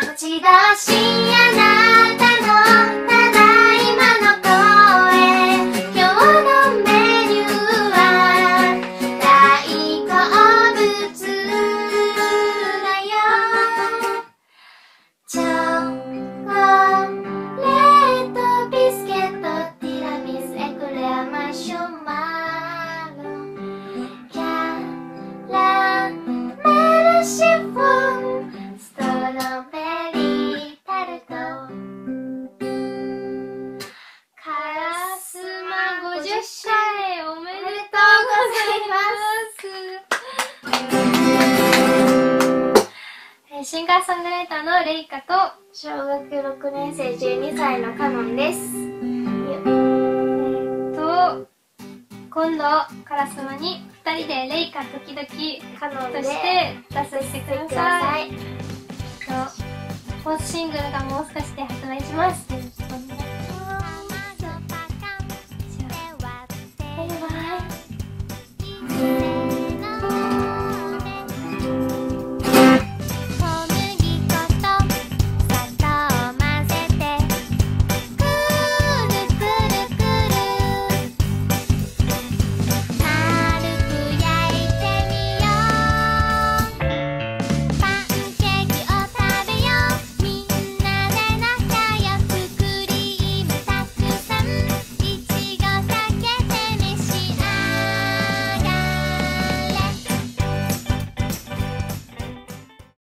立ち出しおめでとうございます。えーシンガーソングライターのレイカと小学6年生12歳のカノンです。えーっと今度カラスマに2人でレイカ時々カノンとして出させてください。とフォースシングルがもう少しで発売します